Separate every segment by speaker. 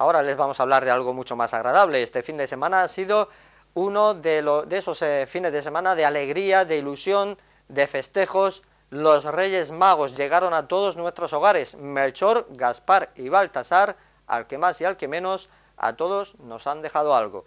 Speaker 1: Ahora les vamos a hablar de algo mucho más agradable. Este fin de semana ha sido uno de, esos eh, fines de semana de alegría, de ilusión, de festejos. Los Reyes Magos llegaron a todos nuestros hogares. Melchor, Gaspar y Baltasar, al que más y al que menos, a todos nos han dejado algo.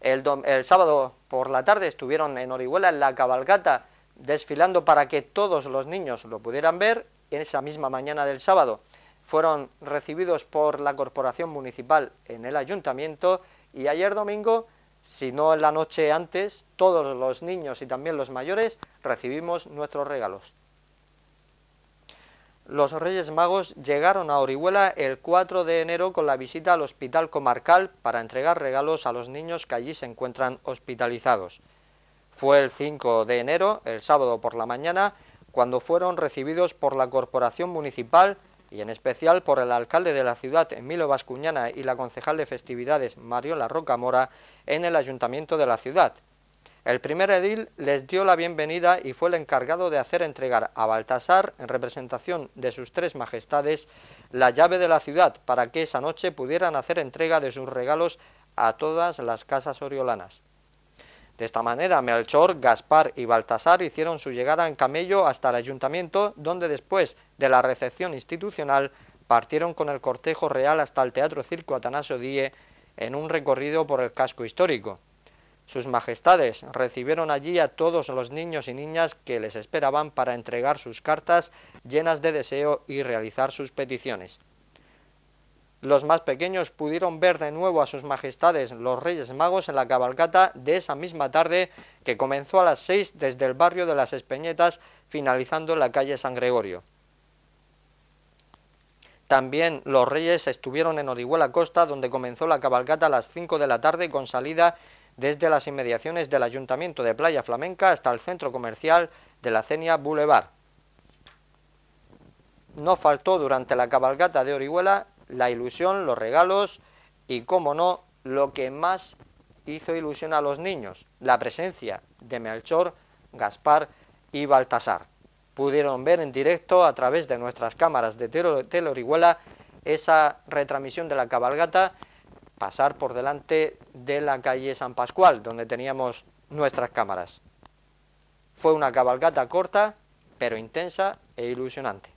Speaker 1: El, el sábado por la tarde estuvieron en Orihuela en la cabalgata desfilando para que todos los niños lo pudieran ver en esa misma mañana del sábado fueron recibidos por la corporación municipal en el ayuntamiento y ayer domingo, si no en la noche antes, todos los niños y también los mayores recibimos nuestros regalos. Los Reyes Magos llegaron a Orihuela el 4 de enero con la visita al Hospital Comarcal para entregar regalos a los niños que allí se encuentran hospitalizados. Fue el 5 de enero, el sábado por la mañana, cuando fueron recibidos por la Corporación Municipal y en especial por el alcalde de la ciudad, Emilio Vascuñana, y la concejal de festividades, Mariola Rocamora, en el ayuntamiento de la ciudad. El primer edil les dio la bienvenida y fue el encargado de hacer entregar a Baltasar, en representación de sus tres majestades, la llave de la ciudad para que esa noche pudieran hacer entrega de sus regalos a todas las casas oriolanas. De esta manera, Melchor, Gaspar y Baltasar hicieron su llegada en camello hasta el ayuntamiento, donde después de la recepción institucional partieron con el cortejo real hasta el Teatro Circo Atanasio Die en un recorrido por el casco histórico. Sus majestades recibieron allí a todos los niños y niñas que les esperaban para entregar sus cartas llenas de deseo y realizar sus peticiones. Los más pequeños pudieron ver de nuevo a sus majestades los Reyes Magos en la cabalgata de esa misma tarde que comenzó a las seis desde el barrio de las Espeñetas, finalizando en la calle San Gregorio. También los Reyes estuvieron en Orihuela Costa, donde comenzó la cabalgata a las 5 de la tarde con salida desde las inmediaciones del Ayuntamiento de Playa Flamenca hasta el centro comercial de la Cenia Boulevard. No faltó durante la cabalgata de Orihuela la ilusión, los regalos y, como no, lo que más hizo ilusión a los niños, la presencia de Melchor, Gaspar y Baltasar. Pudieron ver en directo a través de nuestras cámaras de Telorihuela esa retransmisión de la cabalgata pasar por delante de la calle San Pascual, donde teníamos nuestras cámaras. Fue una cabalgata corta, pero intensa e ilusionante.